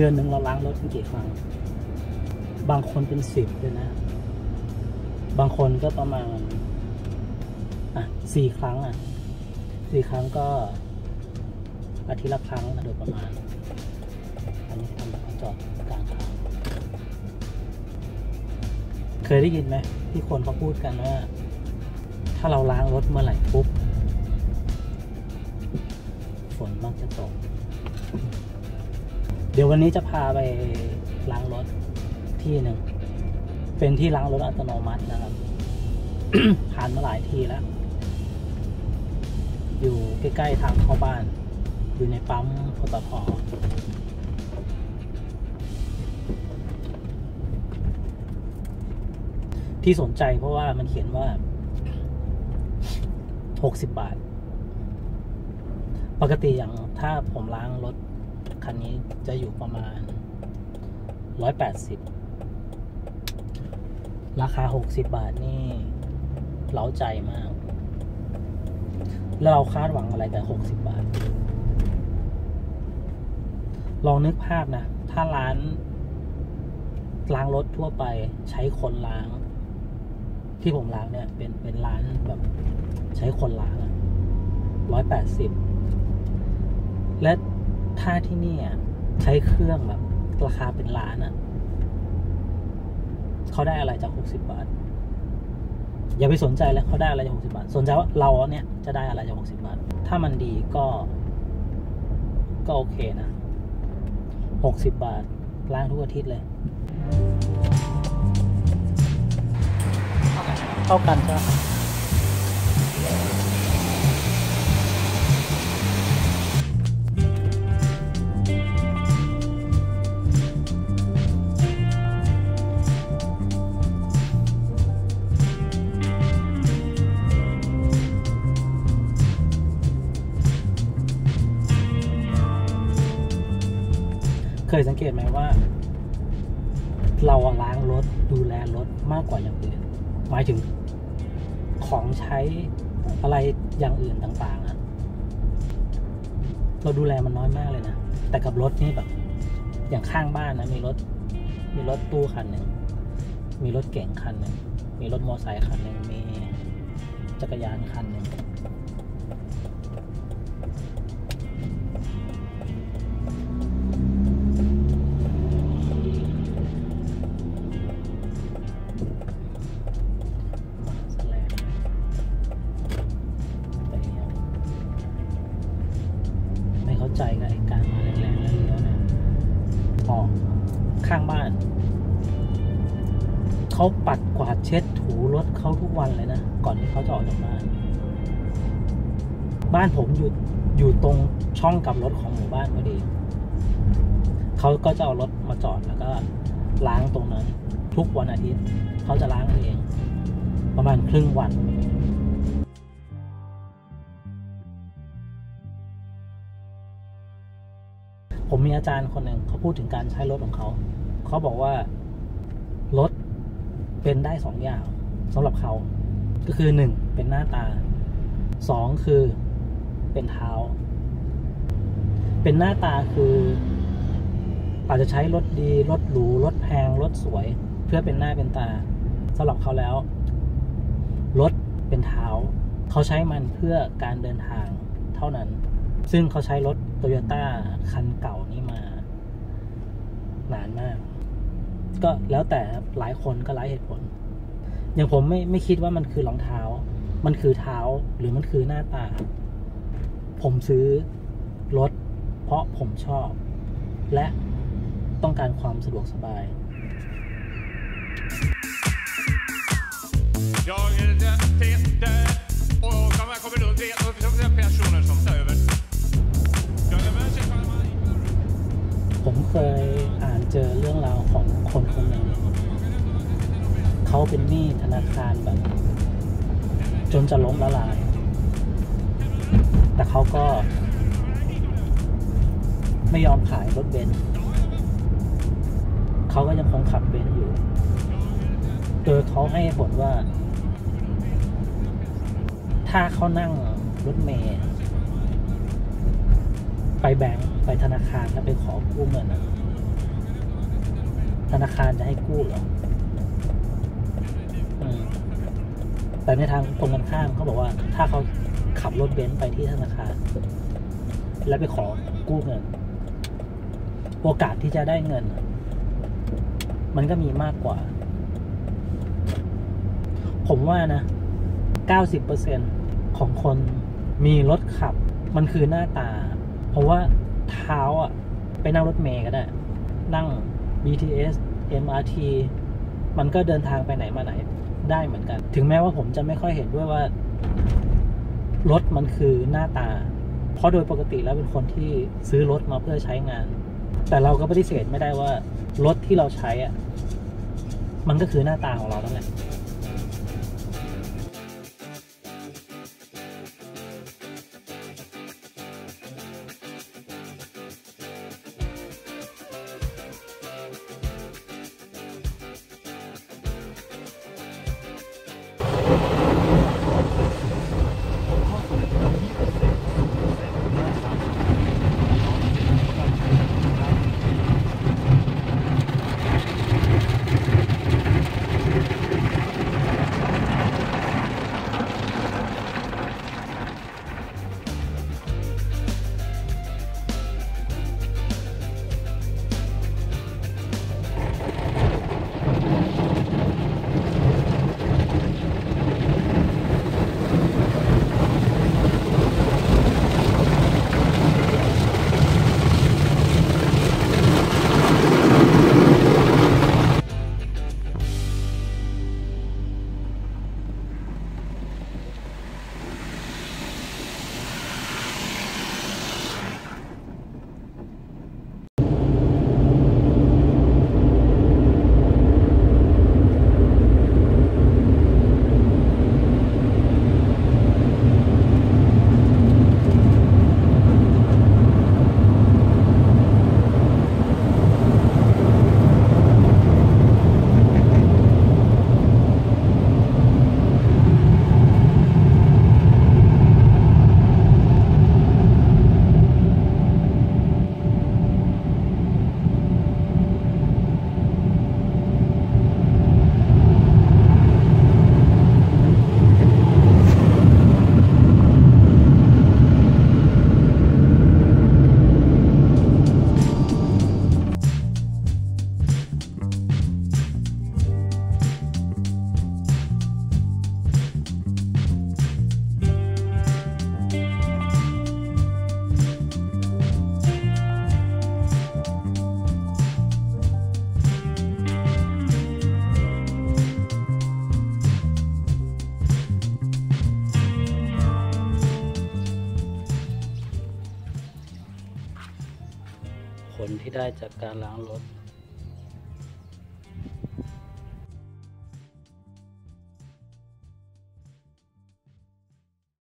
เดือนหนึ่งเราล้างรถกี่ครั้ง บางคนเป็นสิบเลยนะ บางคนก็ประมาณ อะสี่ครั้งอะสี่ครั้งก็อาทิตย์ละครั้งโดยประมาณ อันนี้ทำแบบจอดกลางทางเคยได้ยินไหมที่คนเขาพูดกันว่า ถ้าเราล้างรถเมื่อไหร่ปุ๊บ ดี๋ยววันนี้จะพาไปล้างรถที่หนึ่ง เป็นที่ล้างรถอัตโนมัตินะครับ ผ่านมาหลายทีแล้ว อยู่ใกล้ๆทางเข้าบ้าน อยู่ในปั๊มปตทที่สนใจเพราะว่ามันเขียนว่าหกสิบบาท ปกติอย่างถ้าผมล้างรถ คันนี้จะอยู่ประมาณร้อยแปดสิบราคาหกสิบบาทนี่เล้าใจมาก แล้วเราคาดหวังอะไรกับหกสิบบาท ลองนึกภาพนะ ถ้าร้านล้างรถทั่วไปใช้คนล้าง ที่ผมล้างเนี่ย เป็นเป็นร้านแบบใช้คนล้างอะร้อยแปดสิบและ ถ้าที่นี่ใช้เครื่องแบบ ราคาเป็นล้านอะเขาได้อะไรจากหกสิบาท อย่าไปสนใจเลยเขาได้อะไรจากหกสิบาท สนใจว่าเราเนี่ยจะได้อะไรจากหกสิบาท ถ้ามันดีก็ ก็โอเคนะหกสิบาทล้างทุกอาทิตย์เลยเท่ากันใช่ไหม เคยสังเกตไหมว่า เราล้างรถดูแลรถมากกว่าอย่างอื่นหมายถึงของใช้อะไรอย่างอื่นต่างๆอะเราดูแลมันน้อยมากเลยนะ แต่กับรถนี่แบบ อย่างข้างบ้านนะ มีรถ มีรถตู้คันหนึ่ง มีรถเก๋งคันหนึ่ง มีรถมอเตอร์ไซค์คันหนึ่ง มีจักรยานคันหนึ่ง กับไอ้การมาแรงๆแล้วเลี้ยวนี่ยออกข้างบ้าน เขาปัดกวาดเช็ดถูรถเขาทุกวันเลยนะ ก่อนที่เขาจะออกจากบ้าน บ้านผมอยู่อยู่ตรงช่องกับรถของหมู่บ้านพอดี เขาก็จะเอารถมาจอดแล้วก็ล้างตรงนั้น ทุกวันอาทิตย์ เขาจะล้างเอง ประมาณครึ่งวัน มีอาจารย์คนหนึ่งเขาพูดถึงการใช้รถของเขา เขาบอกว่ารถเป็นได้สองอย่างสำหรับเขา ก็คือหนึ่งเป็นหน้าตาสองคือเป็นเท้า เป็นหน้าตาคืออาจจะใช้รถดี รถหรู รถแพง รถสวย เพื่อเป็นหน้าเป็นตาสำหรับเขาแล้ว รถเป็นเท้า เขาใช้มันเพื่อการเดินทางเท่านั้น ซึ่งเขาใช้รถโตโยต้าคันเก่านี้มานานมาก ก็แล้วแต่หลายคนก็หลายเหตุผล อย่างผมไม่ไม่คิดว่ามันคือรองเท้า มันคือเท้าหรือมันคือหน้าตา ผมซื้อรถเพราะผมชอบ และต้องการความสะดวกสบาย เป็นหนี้ธนาคารแบบ จนจะล้มละลาย แต่เขาก็ ไม่ยอมขายรถเบนซ์เขาก็ยังคงขับเบนซ์อยู่ โดยเขาให้ผลว่า ถ้าเขานั่งรถเมย์ไปแบงก์ไปธนาคารแล้วไปขอกู้เงินธนาคารจะให้กู้หรอ แต่ในทางตรงกันข้ามเขาบอกว่า ถ้าเขาขับรถเบนซ์ไปที่ธนาคาร แล้วไปขอกู้เงิน โอกาสที่จะได้เงิน มันก็มีมากกว่า ผมว่านะ 90%ของคนมีรถขับ มันคือหน้าตา เพราะว่าเท้าอะ ไปนั่งรถเมย์ก็ได้ นั่ง BTS MRT มันก็เดินทางไปไหนมาไหน ได้เหมือนกัน ถึงแม้ว่าผมจะไม่ค่อยเห็นด้วยว่ารถมันคือหน้าตา เพราะโดยปกติแล้วเป็นคนที่ซื้อรถมาเพื่อใช้งาน แต่เราก็ปฏิเสธไม่ได้ว่ารถที่เราใช้อะ มันก็คือหน้าตาของเราแล้วแหละ ลที่ได้จากการล้างรถ